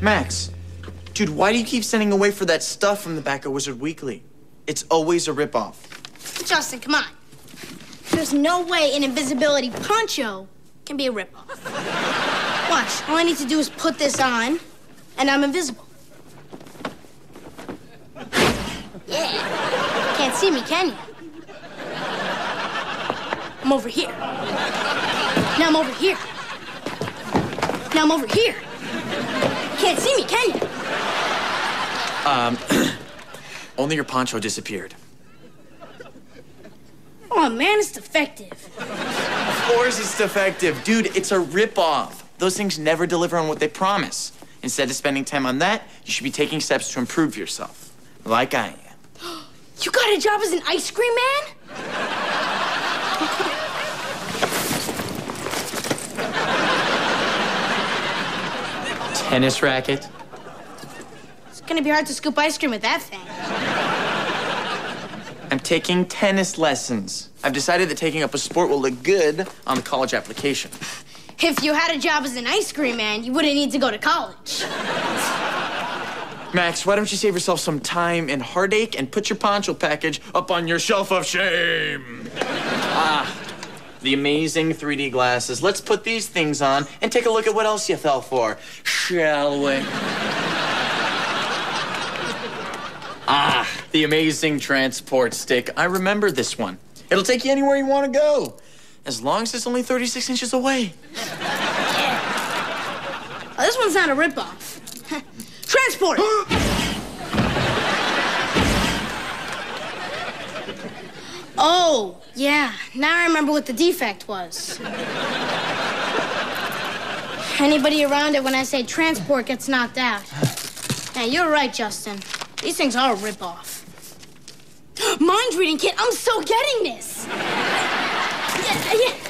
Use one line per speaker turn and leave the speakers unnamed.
Max, dude, why do you keep sending away for that stuff from the back of Wizard Weekly? It's always a ripoff.
Justin, come on. There's no way an invisibility poncho can be a ripoff. Watch, all I need to do is put this on, and I'm invisible. Yeah. Can't see me, can you? I'm over here. Now I'm over here. Now I'm over here. You can't see me, can you?
Um, only your poncho disappeared.
Oh man, it's defective.
Of course it's defective. Dude, it's a ripoff. Those things never deliver on what they promise. Instead of spending time on that, you should be taking steps to improve yourself. Like I am.
You got a job as an ice cream man?
Tennis racket?
It's gonna be hard to scoop ice cream with that thing.
I'm taking tennis lessons. I've decided that taking up a sport will look good on the college application.
If you had a job as an ice cream man, you wouldn't need to go to college.
Max, why don't you save yourself some time and heartache and put your poncho package up on your shelf of shame? ah, the amazing 3D glasses. Let's put these things on and take a look at what else you fell for, shall we? ah, the amazing transport stick. I remember this one. It'll take you anywhere you want to go, as long as it's only 36 inches away.
Oh, this one's not a ripoff. Transport! oh, yeah. Now I remember what the defect was. Anybody around it when I say transport gets knocked out. Yeah, you're right, Justin. These things are a ripoff. Mind reading kit, I'm so getting this.